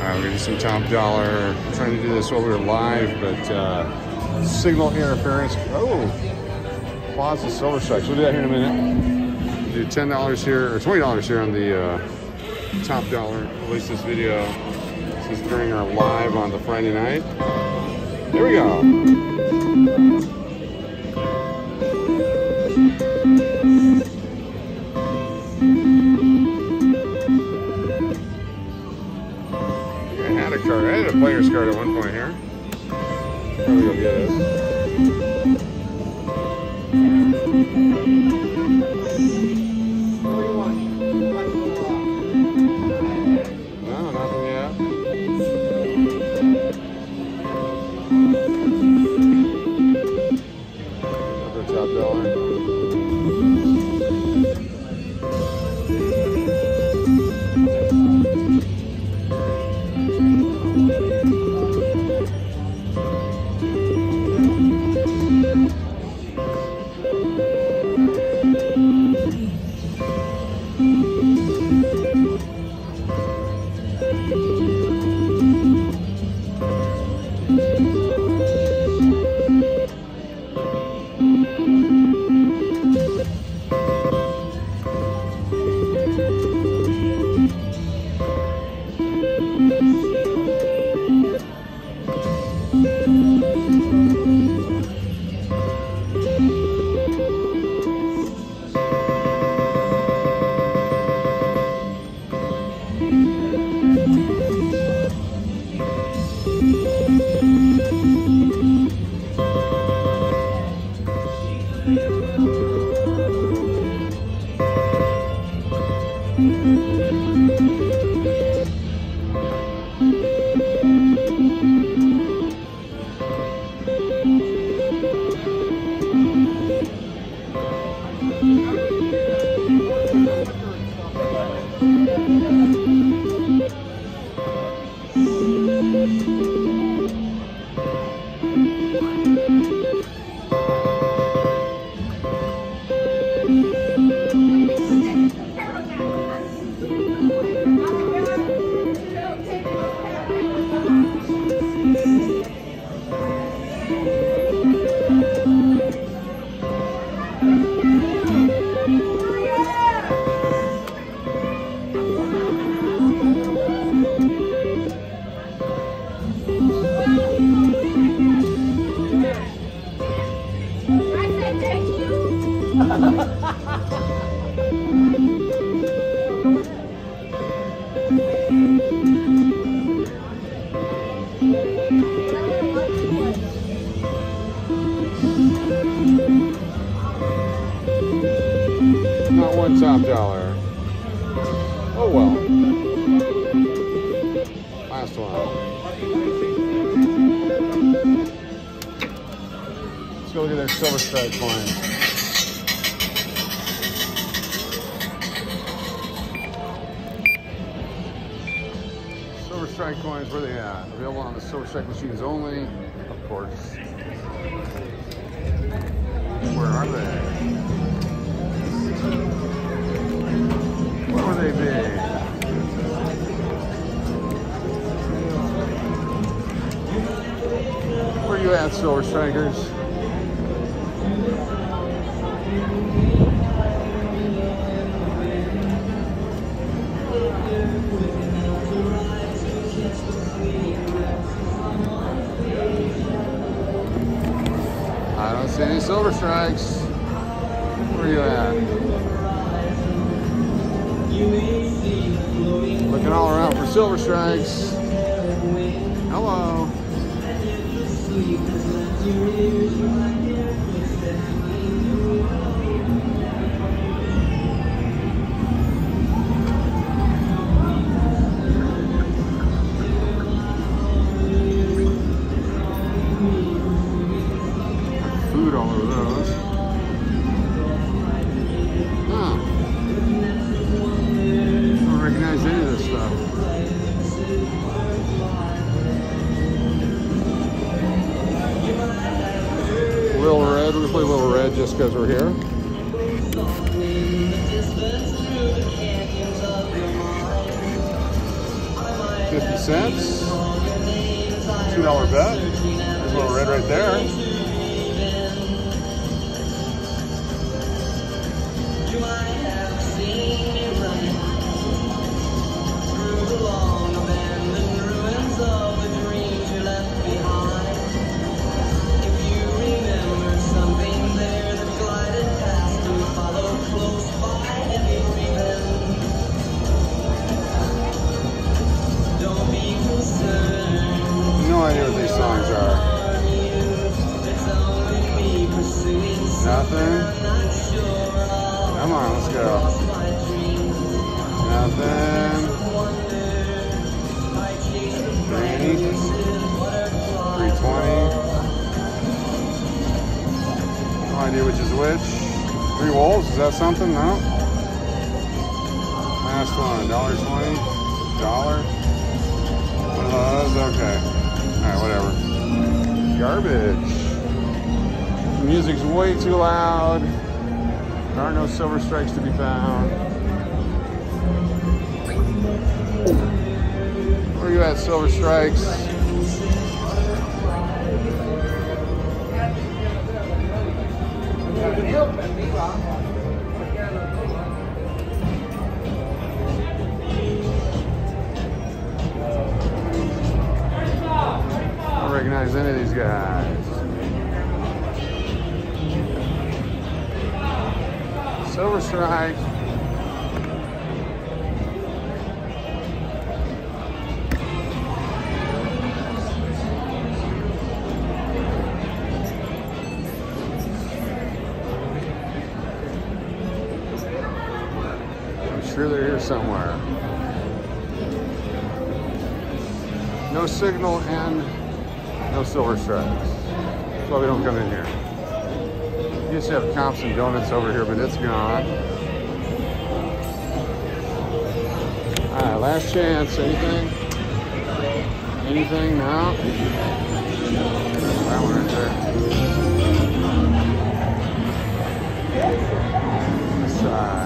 Uh, we're gonna some top dollar. I'm trying to do this while we are live, but uh, signal interference. Oh, the silver strikes. We'll do that here in a minute. We'll do ten dollars here or twenty dollars here on the uh, top dollar. Release this video. This is during our live on the Friday night. Here we go. Card. I had a player's card at one point here. Probably go get it. Not one top dollar. Oh well. Last one. Let's go look at their silver strike coin. Where they at? Uh, available on the silver strike machines only, of course. Where are they? Where would they be? Where you at, Silver Strikers? I any Silver Strikes. Where you at? Looking all around for silver strikes. Hello. Because we're here. 50 cents. Nothing. Come on, let's go. Nothing. Granny. 320. No idea which is which. Three wolves, is that something? No. Last one, dollar twenty. Dollar. One of those, okay. Alright, whatever. Garbage. Music's way too loud. There are no silver strikes to be found. Where are you at, Silver Strikes? I don't recognize any of these guys. Silver Strike. I'm sure they're here somewhere. No signal and no silver strikes. That's why we don't come in here. Used to have comps and donuts over here, but it's gone. All right, last chance. Anything? Anything? No? That one right there. This.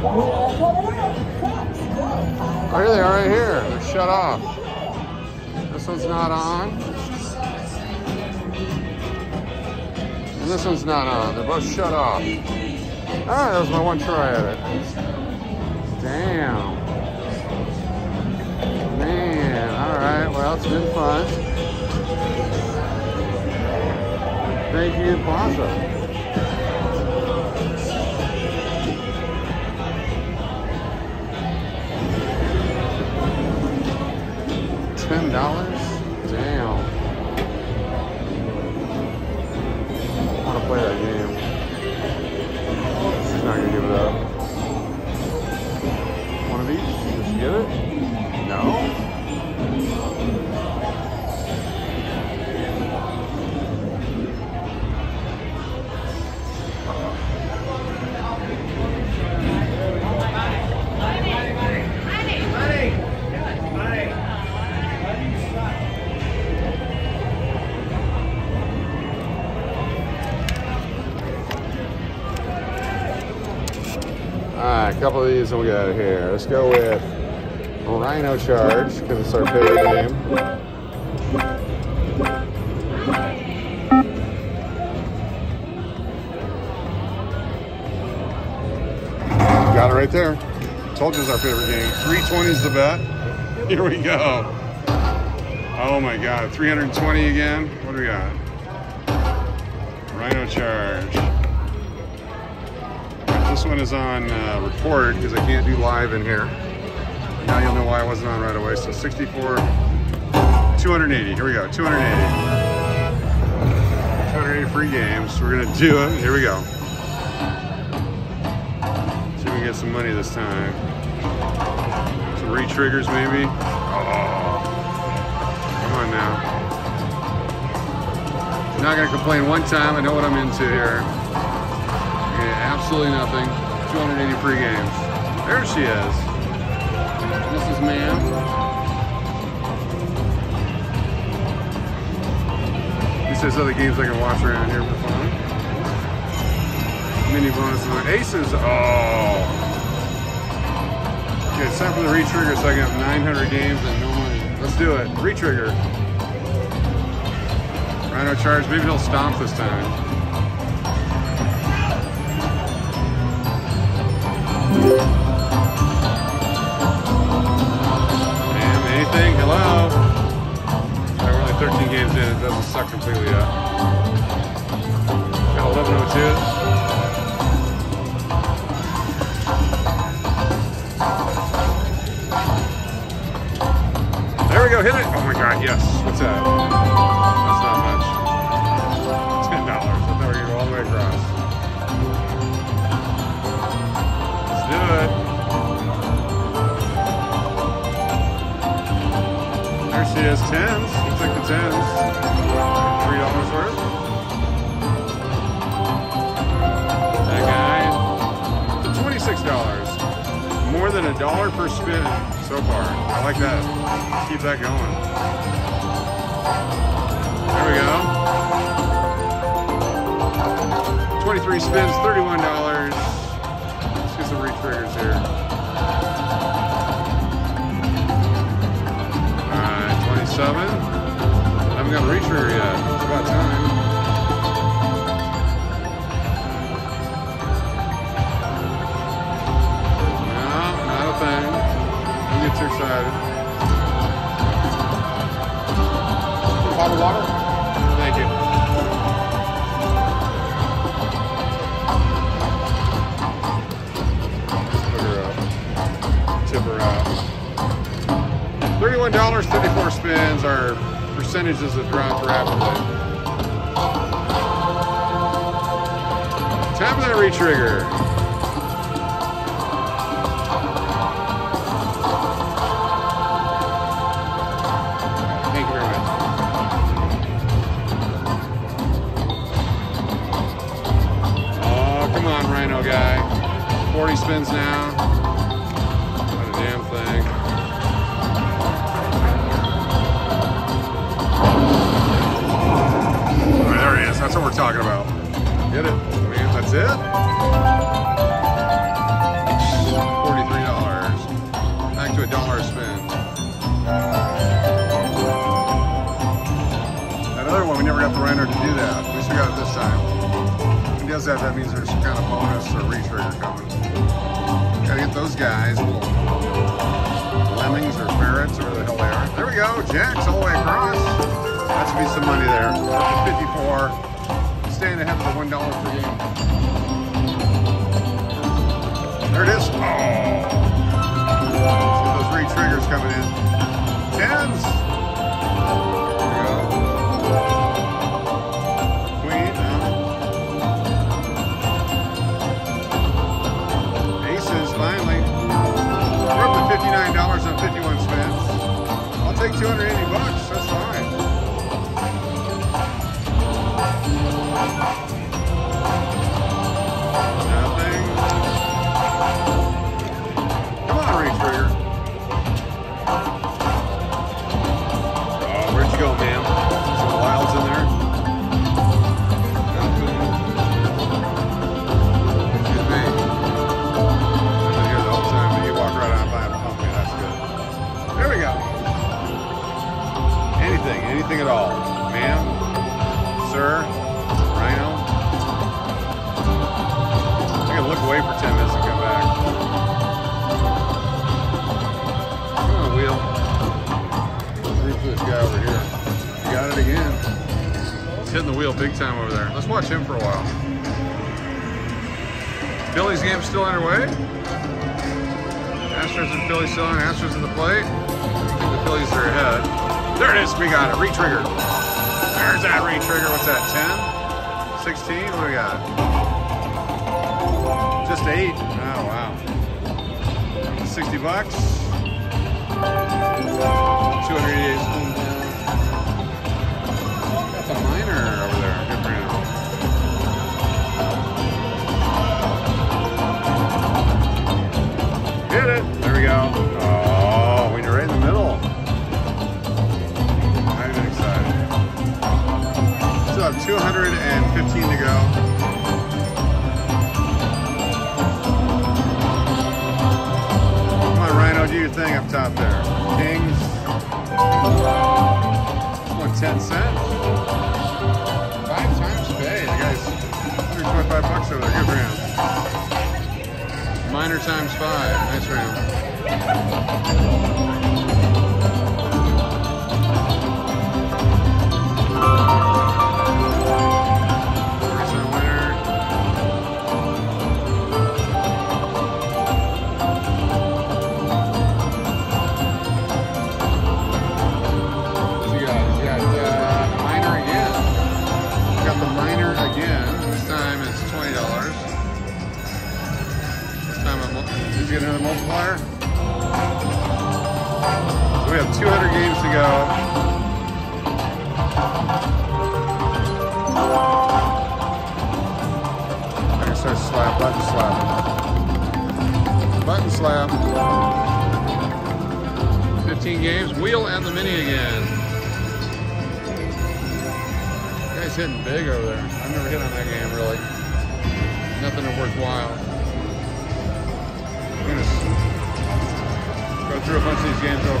Oh, here they are right here. They're shut off. This one's not on. And this one's not on. They're both shut off. Ah, that was my one try at it. Damn. Man, alright, well, it's been fun. Thank you, Plaza. Ten dollars? Damn. I want to play that game. Couple of these and we of here. Let's go with Rhino Charge because it's our favorite game. Got it right there. Told you it was our favorite game. 320 is the bet. Here we go. Oh my God, 320 again. What do we got? Rhino Charge. This one is on uh, record because I can't do live in here. Now you'll know why I wasn't on right away. So 64, 280. Here we go, 280. 280 free games. We're gonna do it. Here we go. See if we can get some money this time. Some re-triggers maybe. Oh, come on now. I'm not gonna complain one time. I know what I'm into here absolutely nothing. 280 free games. There she is. This is man. He says other games I can watch around here for fun. Mini bonus aces. Oh. Okay, it's time for the retrigger so I can have 900 games and no money. Let's do it. Retrigger. Rhino charge. Maybe he'll stomp this time. Ma'am, anything? Hello? Yeah, we're only 13 games in. It doesn't suck completely yet. Got 1102. There we go, hit it. Oh my god, yes. What's that? She has tens. You took the tens. Three dollars worth. That guy. Twenty-six dollars. More than a dollar per spin so far. I like that. Keep that going. There we go. 23 spins, $31. Let's get some retriggers here. Alright, 27. Haven't got a retrigger yet. It's about time. No, not a thing. Don't get too excited. Bottled water? Thank you. Put her up. Tip her out. $31, 54 spins. Our percentages have dropped rapidly. Tap that retrigger. Thank you very much. Oh, come on, Rhino guy. 40 spins now. That's what we're talking about. Get it? Man, that's it? $43. Back to a dollar spin. That other one, we never got the Rhino to do that. At least we got it this time. If he does that, that means there's some kind of bonus or retrigger coming. Gotta get those guys, lemmings or ferrets or whatever the hell they are. There we go, jacks all the way across. That should be some money there. 54. Staying ahead of the $1 per game. There it is. Oh. Those re-triggers coming in. Tens. Queen. Aces, finally. We're up to $59 on 51 spins. I'll take 280 bucks, that's fine. Phillies still on. In the plate. I the Phillies are ahead. There it is. We got it. Retrigger. There's that retrigger. What's that? 10? 16? What do we got? Just eight. Oh, wow. 60 bucks. 288 five.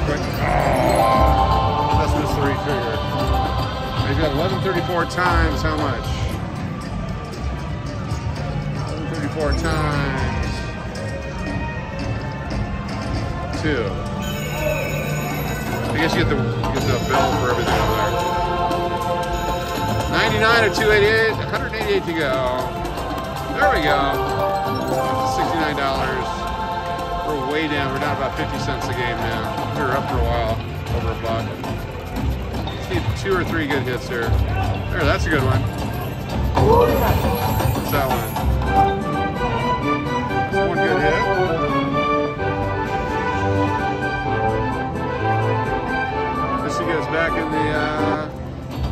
quick. That's missed the retrigger. You've got 1134 times how much? 1134 times two. I guess you get the, get the for everything over there. 99 or 288, 188 to go. There we go. $69 way down. We're down about 50 cents a game now. We were up for a while, over a buck. Need two or three good hits here. There, that's a good one. What's that one? One good hit. This he gets back in the, uh,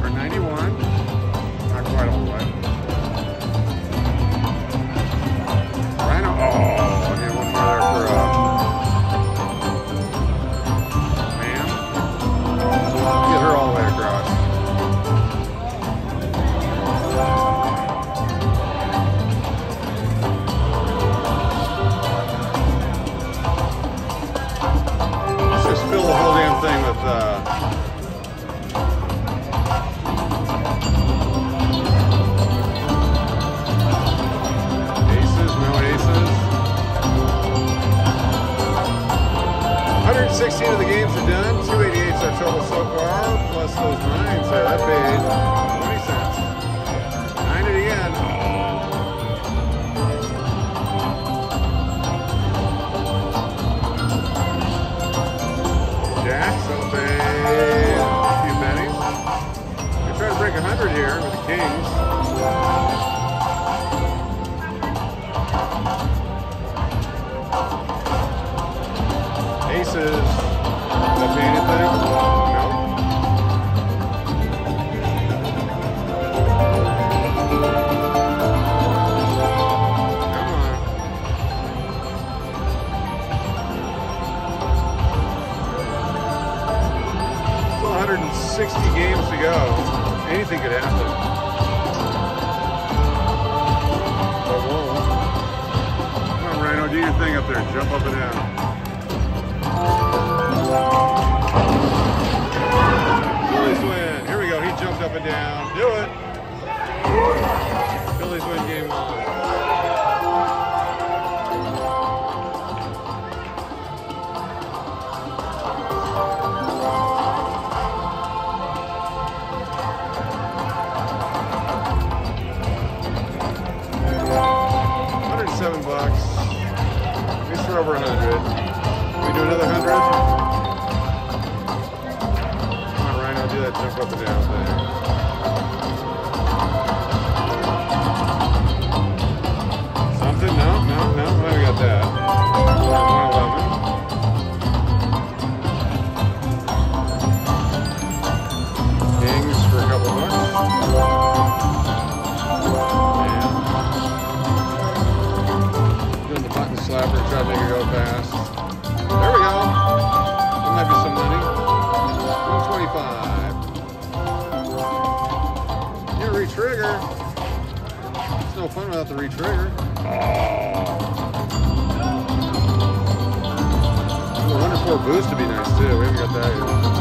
or 91. over there. re-trigger. It's no fun without the re-trigger. The 104 boost would be nice too. We haven't got that yet.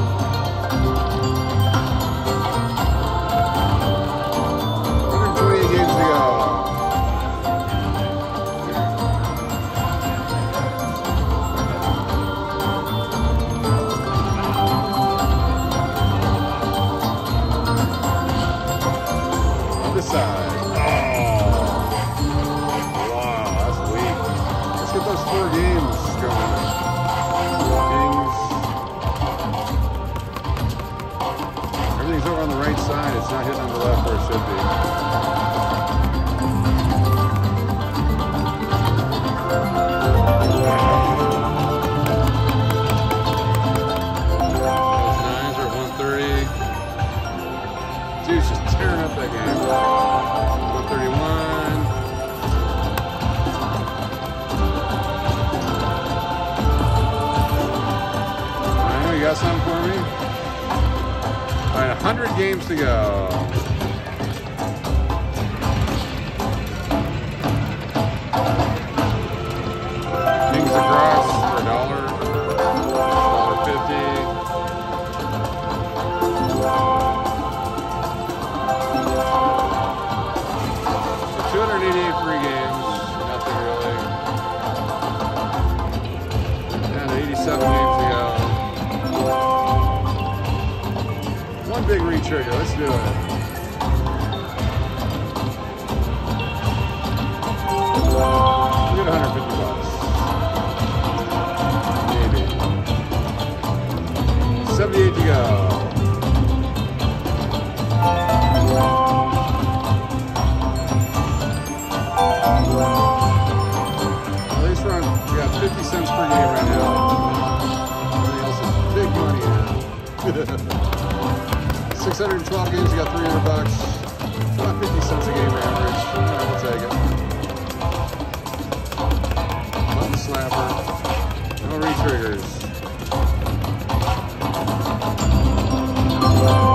612 games, you got 300 bucks. About 50 cents a game average. I will take it. Mutton slapper. No re-triggers.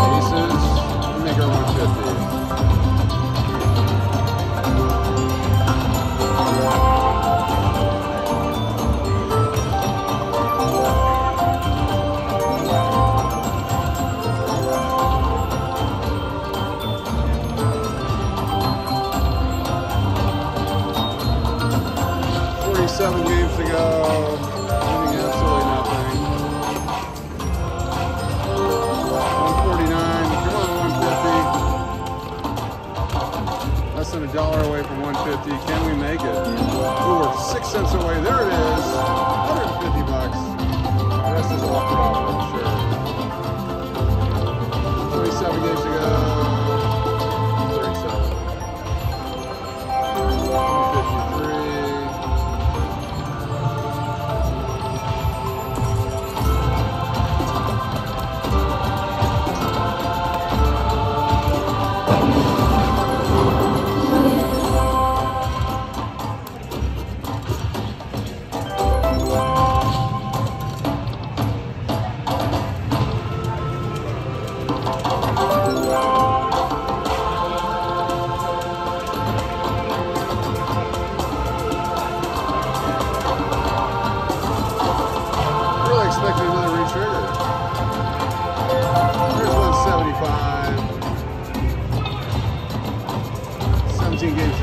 Aces. Make our 150. Can we make it? Ooh, we're six cents away. There it is.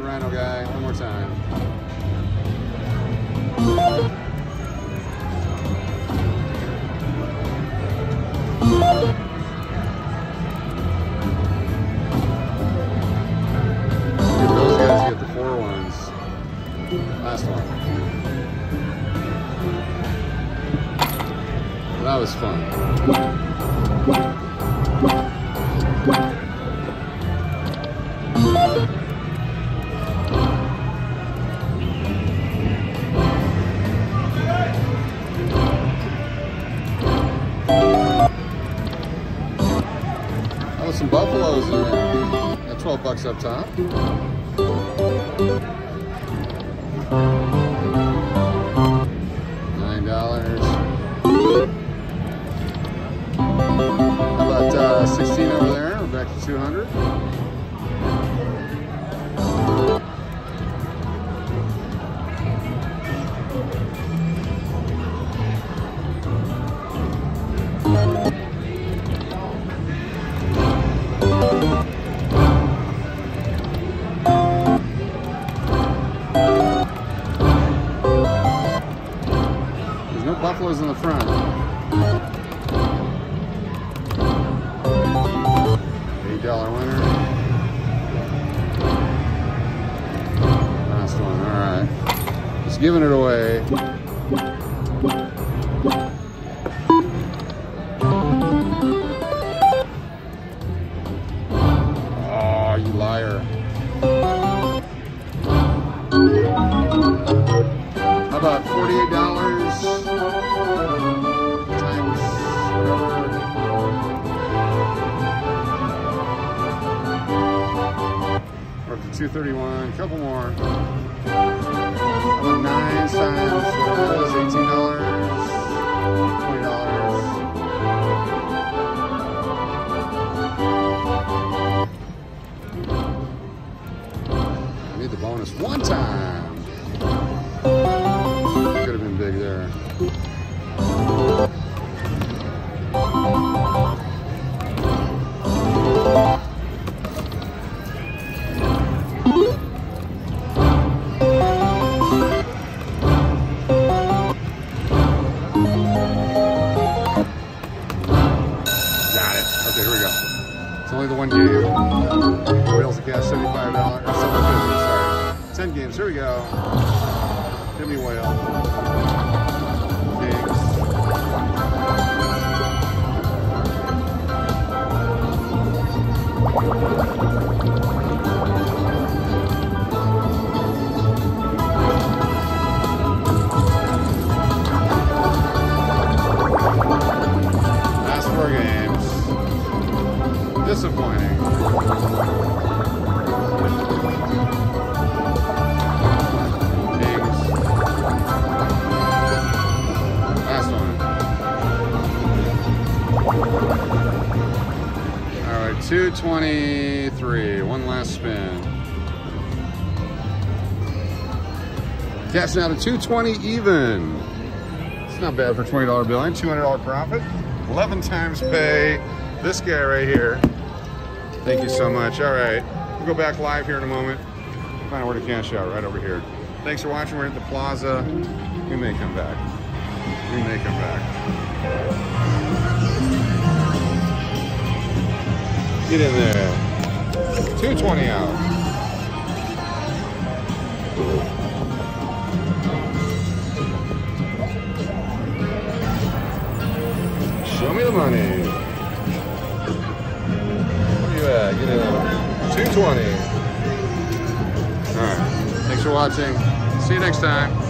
Rhino guy one more time. Up top. 231, a couple more. About nine signs, that was $18, $20. I need the bonus one time. Got it. Okay, here we go. It's only the one game. Whales of Cash, seventy-five dollars. Or seven fifty. Sorry. Ten games. Here we go. Give me whale. Four games. Disappointing. Last one. All right, 223. One last spin. Cashing out at 220 even. It's not bad for a $20 bill and $200 profit. 11 times pay. This guy right here. Thank you so much. All right. We'll go back live here in a moment. Find out where to cash out right over here. Thanks for watching. We're at the plaza. We may come back. We may come back. Get in there. 220 out. Show me the money. Where you at? In there. 220. All right. Thanks for watching. See you next time.